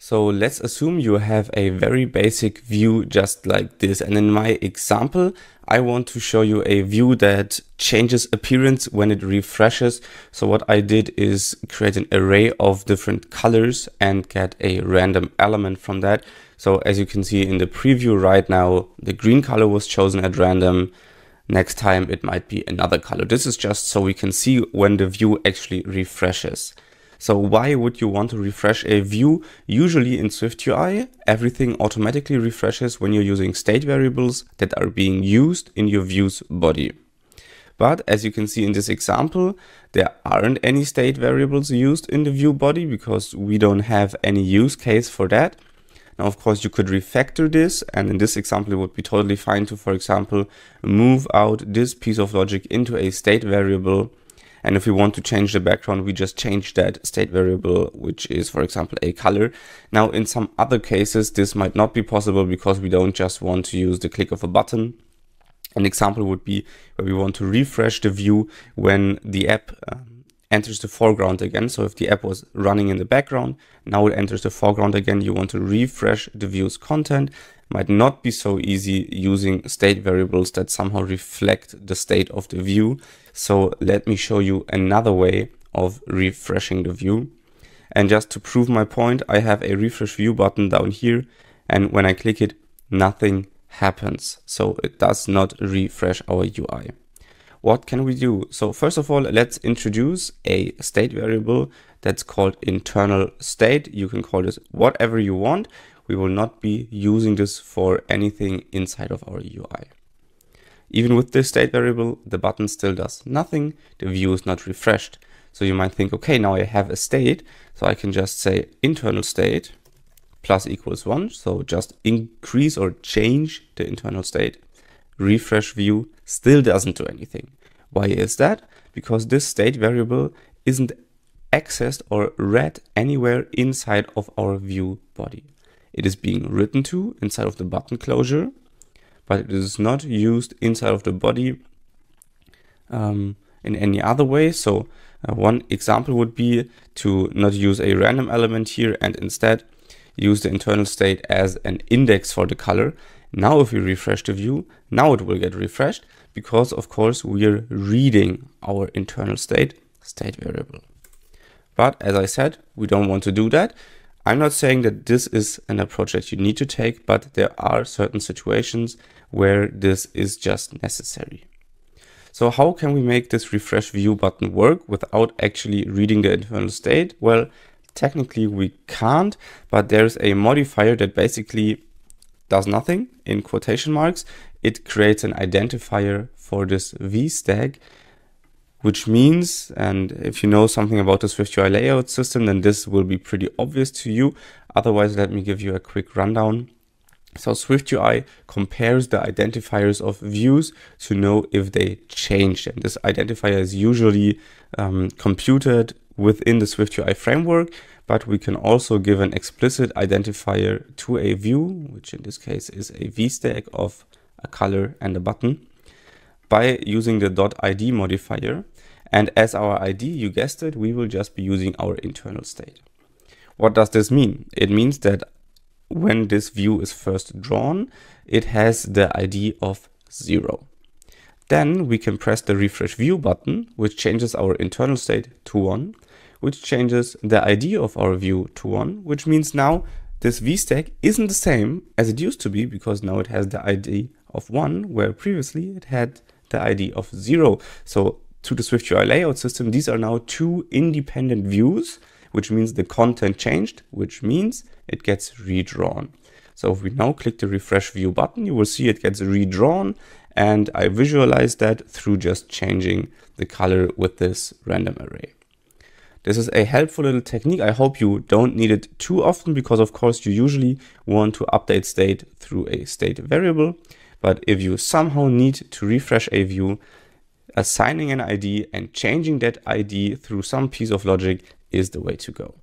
So let's assume you have a very basic view just like this. And in my example, I want to show you a view that changes appearance when it refreshes. So what I did is create an array of different colors and get a random element from that. So as you can see in the preview right now, the green color was chosen at random. Next time it might be another color. This is just so we can see when the view actually refreshes. So why would you want to refresh a view? Usually in SwiftUI, everything automatically refreshes when you're using state variables that are being used in your view's body. But as you can see in this example, there aren't any state variables used in the view body because we don't have any use case for that. Now, of course, you could refactor this, and in this example, it would be totally fine to, for example, move out this piece of logic into a state variable and if we want to change the background, we just change that state variable, which is, for example, a color. Now, in some other cases, this might not be possible because we don't just want to use the click of a button. An example would be where we want to refresh the view when the app um, enters the foreground again. So if the app was running in the background, now it enters the foreground again, you want to refresh the view's content. Might not be so easy using state variables that somehow reflect the state of the view. So let me show you another way of refreshing the view. And just to prove my point, I have a refresh view button down here. And when I click it, nothing happens. So it does not refresh our UI. What can we do? So first of all, let's introduce a state variable that's called internal state. You can call this whatever you want. We will not be using this for anything inside of our UI. Even with this state variable, the button still does nothing. The view is not refreshed. So you might think, okay, now I have a state. So I can just say internal state plus equals one. So just increase or change the internal state. Refresh view still doesn't do anything. Why is that? Because this state variable isn't accessed or read anywhere inside of our view body. It is being written to inside of the button closure but it is not used inside of the body um, in any other way. So uh, one example would be to not use a random element here and instead use the internal state as an index for the color. Now if we refresh the view, now it will get refreshed because of course we are reading our internal state state variable. But as I said, we don't want to do that. I'm not saying that this is an approach that you need to take, but there are certain situations where this is just necessary. So how can we make this refresh view button work without actually reading the internal state? Well, technically we can't, but there's a modifier that basically does nothing in quotation marks. It creates an identifier for this VStack which means, and if you know something about the SwiftUI layout system, then this will be pretty obvious to you. Otherwise, let me give you a quick rundown. So SwiftUI compares the identifiers of views to know if they changed. And this identifier is usually um, computed within the SwiftUI framework, but we can also give an explicit identifier to a view, which in this case is a VStack of a color and a button by using the .id modifier. And as our ID, you guessed it, we will just be using our internal state. What does this mean? It means that when this view is first drawn, it has the ID of zero. Then we can press the refresh view button, which changes our internal state to one, which changes the ID of our view to one, which means now this VStack isn't the same as it used to be because now it has the ID of one, where previously it had the ID of zero. So to the SwiftUI layout system, these are now two independent views, which means the content changed, which means it gets redrawn. So if we now click the refresh view button, you will see it gets redrawn and I visualize that through just changing the color with this random array. This is a helpful little technique. I hope you don't need it too often because of course you usually want to update state through a state variable. But if you somehow need to refresh a view, assigning an ID and changing that ID through some piece of logic is the way to go.